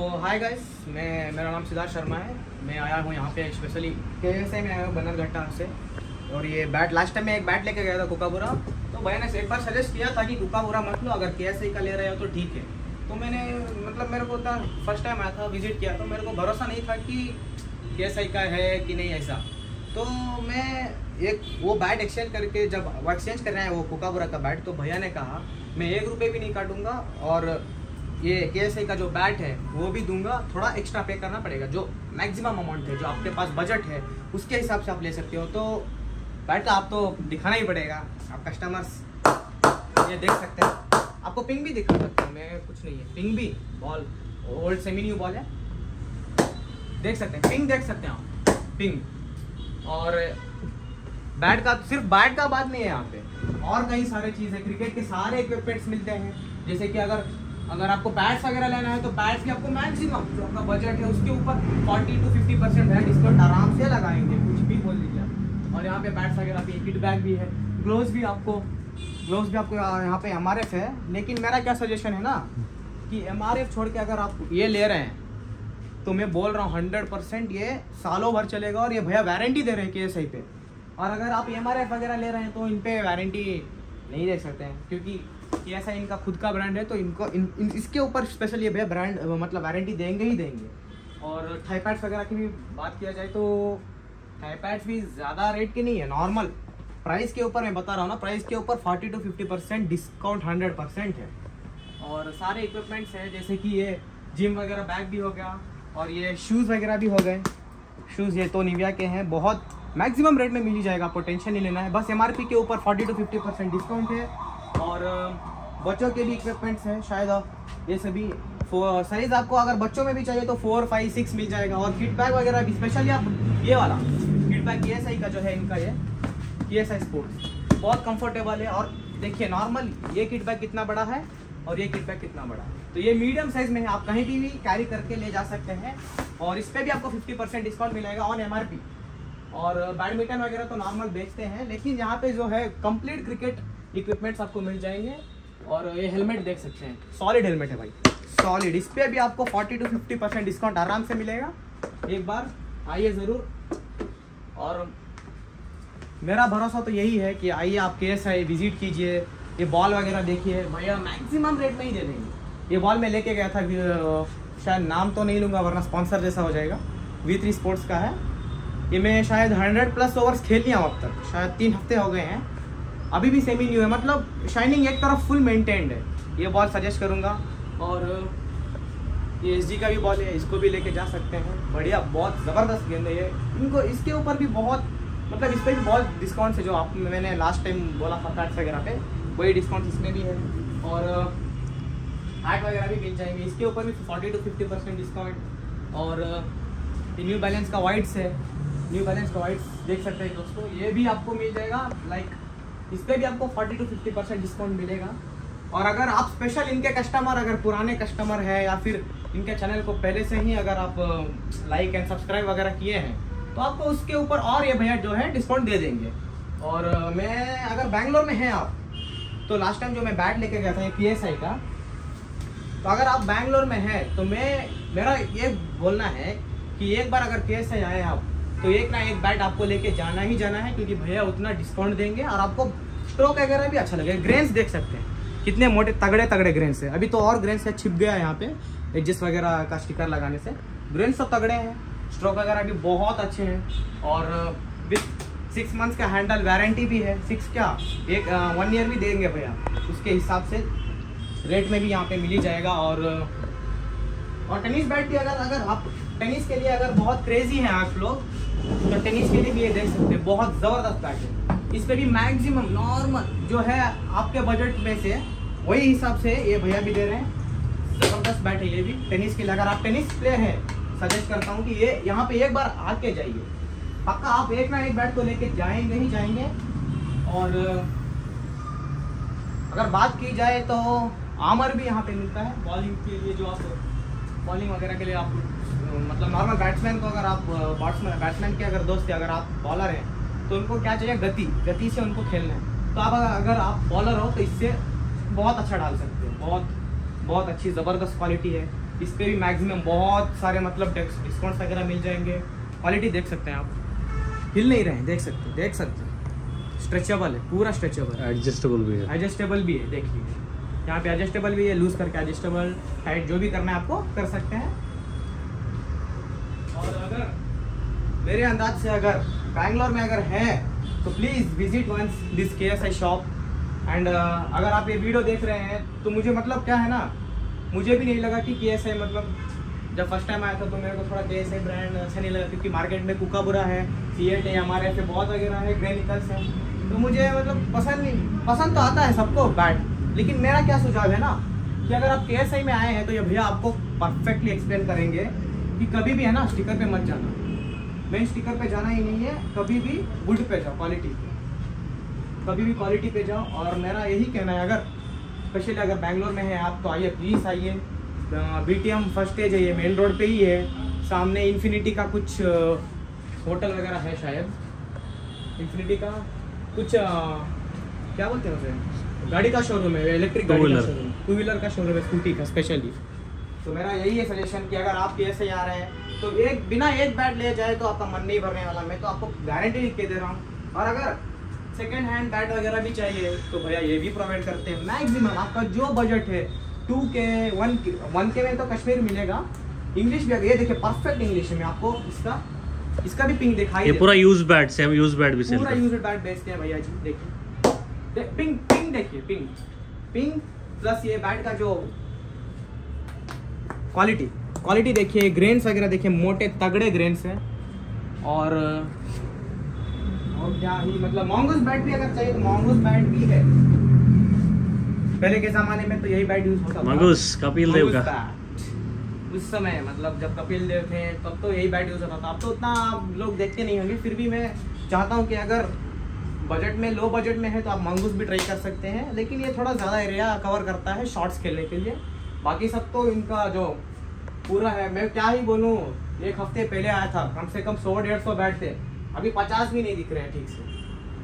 तो hi guys मैं, मेरा नाम सिद्धार्थ शर्मा है। मैं आया हूँ यहाँ पे स्पेशली के एस आई में आया हूँ बनर बनरघट्टा से। और ये बैट लास्ट टाइम मैं एक बैट लेके गया था कोकापुरा। तो भैया ने एक बार सजेस्ट किया था कि कोकापुरा मत लो, अगर के एस का ले रहे हो तो ठीक है। तो मैंने मतलब मेरे को था फ़र्स्ट टाइम आया था विज़िट किया। तो मेरे को भरोसा नहीं था कि के का है कि नहीं ऐसा। तो मैं एक, वो बैट एक्सचेंज करके जब, वो एक्सचेंज कर रहे हैं वो कोकापुरा का बैट तो भैया ने कहा, मैं एक रुपये भी नहीं काटूँगा और ये के का जो बैट है, वो भी दूँगा। थोड़ा एक्स्ट्रा पे करना पड़ेगा, जो मैक्सिमम अमाउंट है, जो आपके पास बजट है, उसके हिसाब से आप ले सकते हो। तो बैट तो आप तो दिखाना ही पड़ेगा, आप कस्टमर्स ये देख सकते हैं। आपको पिंग भी दिखा सकता हूँ मैं, कुछ नहीं है। पिंग भी ball old semi new ball है। देख सकते हैं पिंग देख सकते हैं आप। पिंग और बैट का, सिर्फ़ बैट का बात नहीं है यहाँ पे। और कई सारे चीज़ है क्रिकेट के सारे इक्विपमेंट्स मिलते हैं। जैसे कि अगर अगर आपको बैट्स वगैरह लेना है तो बैट्स भी आपको मैक्सिमम जो आपका बजट है उसके ऊपर 40 टू 50 परसेंट है डिस्काउंट आराम से लगाएँगे, कुछ भी बोल लीजिए आप। और यहाँ पे बैट्स वगैरह भी, किट बैग भी है ग्लोव्स भी आपको ग्लोव्स भी आपको यहाँ पे एमआरएफ है। लेकिन मेरा क्या सजेशन है ना, कि एमआरएफ छोड़ के अगर आप ये ले रहे हैं तो मैं बोल रहा हूँ हंड्रेड परसेंट ये सालों भर चलेगा और ये भैया वारंटी दे रहे हैं के सही पे। और अगर आप एमआरएफ वगैरह ले रहे हैं तो इन पर वारंटी नहीं दे सकते हैं, क्योंकि ऐसा इनका खुद का ब्रांड है तो इनको इन, इन इसके ऊपर स्पेशल ये भैया ब्रांड मतलब वारंटी देंगे ही देंगे। और थाईपैड्स वगैरह की भी बात किया जाए तो थाईपैड्स भी ज़्यादा रेट के नहीं है नॉर्मल प्राइस के ऊपर मैं बता रहा हूँ ना प्राइस के ऊपर forty to fifty percent discount hundred percent है। और सारे इक्विपमेंट्स हैं जैसे कि ये जिम वगैरह बैग भी हो गया और ये शूज़ वगैरह भी हो गए। शूज़ ये तो निविया के हैं बहुत मैक्सिमम रेट में मिल ही जाएगा आपको टेंशन नहीं लेना है। बस एमआरपी के ऊपर forty to fifty percent discount है। और बच्चों के भी इक्विपमेंट्स हैं शायद आप ये सभी साइज़ आपको अगर बच्चों में भी चाहिए तो फोर फाइव सिक्स मिल जाएगा। और बैग वगैरह भी स्पेशली आप ये वाला किट बैग के का जो है इनका ये के एस स्पोर्ट्स बहुत कंफर्टेबल है और देखिए नॉर्मल ये किट बैग कितना बड़ा है और ये किट बैग कितना बड़ा है। तो ये मीडियम साइज़ में है आप कहीं भी, भी कैरी करके ले जा सकते हैं और इस पर भी आपको 50 परसेंट डिस्काउंट मिलेगा ऑन एमआरपी और बैडमिंटन वगैरह तो नॉर्मल बेचते हैं लेकिन यहाँ पे जो है कंप्लीट क्रिकेट इक्विपमेंट्स आपको मिल जाएँगे। और ये हेलमेट देख सकते हैं। सॉलिड हेलमेट है भाई। सॉलिड इस पर भी आपको 40 टू 50 परसेंट डिस्काउंट आराम से मिलेगा। एक बार आइए ज़रूर। और मेरा भरोसा तो यही है कि आइए आप केस है विज़िट कीजिए ये बॉल वगैरह देखिए। भैया मैक्सिमम रेट में ही दे देंगे। ये बॉल मैं लेके गया था शायद नाम तो नहीं लूँगा वरना स्पॉन्सर जैसा हो जाएगा। वी थ्री स्पोर्ट्स का है। ये मैं शायद हंड्रेड प्लस ओवर्स खेल लिया हूँ अब तक। शायद तीन हफ़्ते हो गए हैं। अभी भी सेमी न्यू है मतलब शाइनिंग एक तरफ़ फुल मेंटेन्ड है। ये बॉल सजेस्ट करूँगा। और, ये एस का भी बॉल है, इसको भी लेके जा सकते हैं। बढ़िया, बहुत ज़बरदस्त गेंद है ये। इनको, इसके ऊपर भी बहुत मतलब इस पर भी बहुत डिस्काउंट है जो आप, मैंने लास्ट टाइम बोला था कार्ड्स वगैरह पे। वही डिस्काउंट इसमें भी है। और हार्ट वगैरह भी मिल जाएँगे। इसके ऊपर भी forty to fifty percent discount और न्यू बैलेंस का वाइट्स है। न्यू बैलेंस का वाइट्स देख सकते हैं दोस्तों। ये भी आपको मिल जाएगा लाइक इस पर भी आपको 40 टू 50 परसेंट डिस्काउंट मिलेगा। और अगर आप स्पेशल इनके कस्टमर अगर पुराने कस्टमर है या फिर इनके चैनल को पहले से ही अगर आप लाइक एंड सब्सक्राइब वगैरह किए हैं तो आपको उसके ऊपर और ये भैया जो है डिस्काउंट दे देंगे। और मैं, अगर बैंगलोर में हैं आप तो लास्ट टाइम जो मैं बैट लेके गया था ये पी का तो अगर आप बैंगलोर में हैं तो मैं, मेरा ये बोलना है कि एक बार अगर पी आए आप तो एक ना एक बैट आपको लेके जाना ही जाना है, क्योंकि भैया उतना डिस्काउंट देंगे और आपको स्ट्रोक वगैरह भी अच्छा लगेगा। ग्रेन्स देख सकते हैं। कितने मोटे तगड़े तगड़े ग्रेन्स है। अभी तो और ग्रेन्स है छिप गया है यहाँ पे एडजस्ट वगैरह का स्टिकर लगाने से। ग्रेन्स तो तगड़े हैं। स्ट्रोक वगैरह भी बहुत अच्छे हैं। और विथ सिक्स मंथ्स का हैंडल वारंटी भी है। सिक्स क्या? एक वन ईयर भी देंगे भैया। उसके हिसाब से रेट में भी यहाँ पे मिल ही जाएगा। और और टेनिस बैट भी अगर अगर आप टेनिस के लिए अगर बहुत क्रेजी हैं आप लोग तो टेनिस के लिए भी ये देख सकते हैं, बहुत ज़बरदस्त बैट है। इस पर भी मैक्सिमम नॉर्मल जो है आपके बजट में से, वही हिसाब से ये भैया भी दे रहे हैं। ज़बरदस्त बैट है ये भी, टेनिस के लिए। अगर आप टेनिस प्लेयर हैं सजेस्ट करता हूँ कि ये, यहाँ पे एक बार आके जाइए। पक्का आप एक ना एक बैट को लेके जाएँगे ही जाएँगे। और, अगर बात की जाए तो आमर भी यहाँ पे मिलता है बॉलिंग के लिए जो आप बॉलिंग वगैरह के लिए आप मतलब नॉर्मल बैट्समैन को अगर आप बैट्समैन बैट्समैन के अगर दोस्त अगर आप बॉलर हैं तो उनको क्या चाहिए? गति गति से उनको खेलना है। तो आप अगर आप बॉलर हो तो इससे बहुत अच्छा डाल सकते हो। बहुत बहुत अच्छी ज़बरदस्त क्वालिटी है। इस पर भी मैक्सिमम बहुत सारे मतलब डिस्काउंट्स वगैरह मिल जाएँगे। क्वालिटी देख सकते हैं आप। हिल नहीं रहे देख सकते देख सकते स्ट्रेचेबल है पूरा स्ट्रेचेबल है। एडजस्टेबल भी है। एडजस्टेबल भी है देख लीजिए यहाँ पे एडजस्टेबल भी है लूज करके एडजस्टेबल टाइट जो भी करना है आपको कर सकते हैं। और अगर मेरे अंदाज से अगर बैंगलोर में अगर है तो please visit once this K S I shop and अगर आप ये वीडियो देख रहे हैं तो मुझे मतलब क्या है ना, मुझे भी नहीं लगा कि के एस आई मतलब जब फ़र्स्ट टाइम आया था तो मेरे को थोड़ा के एस आई ब्रांड अच्छा नहीं लगा, क्योंकि मार्केट में कुकाबुरा है सी एट है, हमारे ऐसे बहुत वगैरह है ग्रेनिकल्स है। तो मुझे मतलब पसंद नहीं, पसंद तो आता है सबको बैट लेकिन मेरा क्या सुझाव है ना, कि अगर आप के में आए हैं तो ये भैया आपको परफेक्टली एक्सप्लेन करेंगे कि कभी भी है ना स्टिकर पे मत जाना। मेन स्टिकर पे जाना ही नहीं है, कभी भी वुड पे जाओ क्वालिटी पे। कभी भी क्वालिटी पे जाओ, और मेरा यही कहना है, अगर स्पेशली अगर बैंगलोर में है आप तो आइए प्लीज़ आइए। B T M first stage है मेन रोड पे ही है। सामने इन्फिनिटी का कुछ होटल वगैरह है शायद। इन्फिनिटी का कुछ क्या बोलते हैं उसे? गाड़ी का शोरूम है इलेक्ट्रिक गाड़ी का शोरूम टू व्हीलर का शोरूम है स्कूटी का स्पेशली तो मेरा यही है सजेशन कि अगर आप कैसे आ रहे हैं तो एक बिना एक बैट ले जाए तो आपका मन नहीं भरने वाला। मैं तो आपको गारंटी लिख के दे रहा हूँ। और अगर सेकेंड हैंड बैट वगैरह भी चाहिए तो भैया ये भी प्रोवाइड करते हैं। मैक्सिमम आपका जो बजट है टू के वन के वन के में तो कश्मीर मिलेगा। इंग्लिश भी अगर ये देखिए परफेक्ट इंग्लिश में आपको इसका इसका भी पिंक दिखाई ये पूरा यूज़ बैट से हम यूज़ बैट भी सेल पूरा यूज्ड बैट बेचते हैं भैया जी देखिए। पिंक पिंक देखिए पिंक पिंक प्लस ये बैट का जो क्वालिटी क्वालिटी देखिए ग्रेन्स वगैरह देखिए मोटे तगड़े ग्रेन्स हैं. और और क्या ही मतलब मॉन्गोस बैट भी अगर चाहिए तो मॉन्गोस बैट भी है. पहले के जमाने में तो यही बैट यूज़ होता था. मंगूस कपिल देव का। उस समय मतलब जब कपिल देव थे तब तो यही बैट यूज़ होता था. अब तो उतना आप लोग देखते नहीं होंगे फिर भी मैं चाहता हूँ कि अगर बजट में लो बजट में है तो आप मंगूस भी ट्राई कर सकते हैं, लेकिन ये थोड़ा ज़्यादा एरिया कवर करता है शॉर्ट्स खेलने के लिए। बाकी सब तो इनका जो पूरा है, मैं क्या ही बोलूँ, एक हफ़्ते पहले आया था, कम से कम सौ, डेढ़ सौ बैट थे। अभी पचास भी नहीं दिख रहे हैं ठीक से।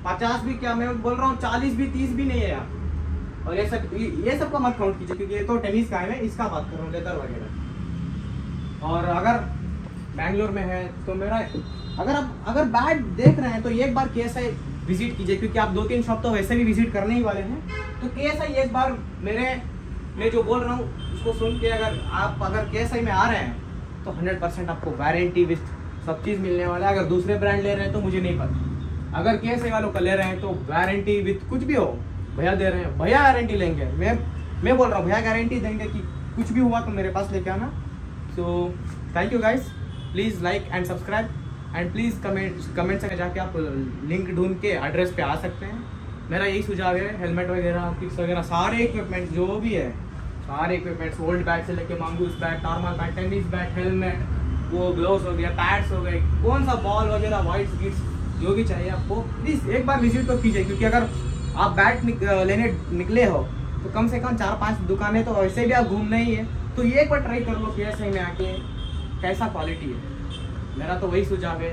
पचास भी क्या, मैं बोल रहा हूँ, चालीस भी, तीस भी नहीं है यार। और ये सब ये सब का मत काउंट कीजिए, क्योंकि ये तो टेनिस का है, मैं इसका बात कर रहा हूँ लेदर वगैरह। और अगर बैंगलोर में है तो मेरा, अगर आप, अगर बैट देख रहे हैं तो एक बार के विज़िट कीजिए, क्योंकि आप दो तीन शॉप तो वैसे भी विज़िट करने ही वाले हैं। तो कैसा के एक बार मेरे, मैं जो बोल रहा हूँ, उसको सुन के अगर आप, अगर के में आ रहे हैं तो हंड्रेड परसेंट आपको वारंटी विथ सब चीज़ मिलने वाला है। अगर दूसरे ब्रांड ले रहे हैं तो मुझे नहीं पता। अगर के वालों का ले रहे हैं तो वारंटी विथ कुछ भी हो, भैया दे रहे हैं, भैया गारंटी लेंगे। मैं मैं बोल रहा हूँ, भैया गारंटी देंगे कि कुछ भी हुआ तो मेरे पास लेके आना। So thank you guys please like and subscribe and please comment comment से जाके आप लिंक ढूंढ के एड्रेस पे आ सकते हैं। मेरा यही सुझाव है हेलमेट वगैरह किक्स वगैरह सारे इक्विपमेंट जो भी है सारे इक्विपमेंट्स ओल्ड बैट से लेके mongoose bat normal bat tennis bat helmet वो ग्लोव्स हो गया पैड्स हो गए कौन सा बॉल वगैरह वाइट गिट्स जो भी चाहिए आपको प्लीज़ एक बार विज़िट तो कीजिए क्योंकि अगर आप बैट निक, लेने निकले हो तो कम से कम चार पाँच दुकानें तो वैसे भी आप घूमना ही है। तो ये एक बार ट्राई कर लो के में आके कैसा क्वालिटी है। मेरा तो वही सुझाव है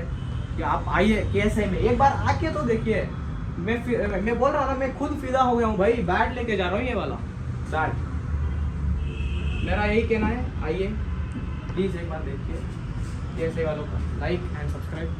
कि आप आइए कैसे में। एक बार आके तो देखिए। मैं मैं बोल रहा था ना मैं खुद फिदा हो गया हूँ भाई, बैट लेके जा रहा हूँ ये वाला। बैट। मेरा यही कहना है, आइए। प्लीज़ एक बार देखिए। कैसे वालों का लाइक एंड सब्सक्राइब